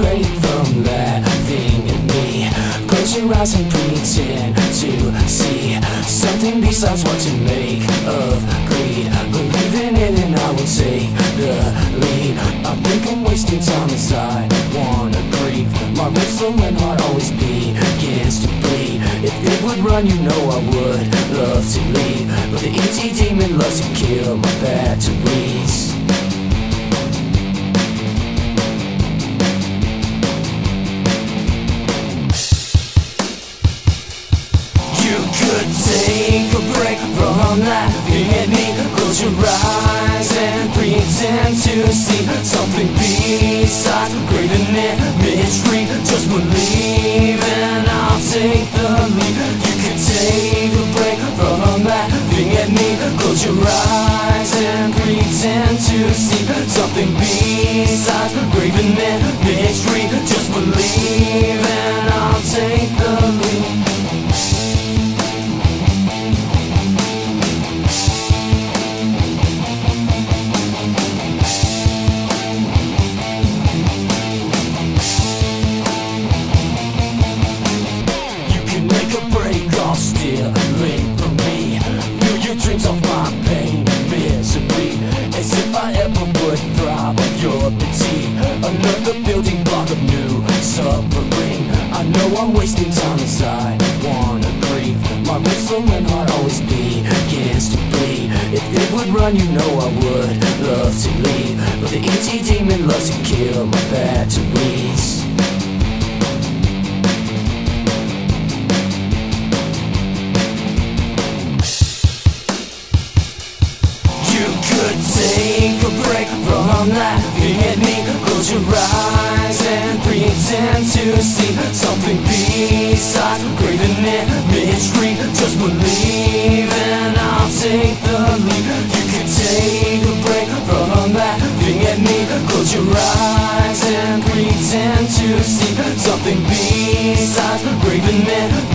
break from laughing at me. Close your eyes and pretend to see Something besides what to make of greed. Believe in it and I will take the lead I think I'm wasting time as I wanna grieve My wrestling heart always begins to bleed. If it would run you know I would love to leave. But the ET demon loves to kill my battery. From laughing at me Close your eyes and pretend to see Something besides greater mystery Just believe and I'll take the lead You can take a break from laughing at me Close your eyes and pretend to see Something besides greater mystery Just dreams off my pain and misery. As if I ever would thrive on your pity. Another building block of new suffering I know I'm wasting time as I wanna breathe My whistle and heart always begins to bleed. If it would run you know I would love to leave. But the ET demon loves to kill my batteries from laughing at me Close your eyes and pretend to see Something besides greater mystery Just believe and I'll take the lead You can take a break from laughing at me Close your eyes and pretend to see Something besides greater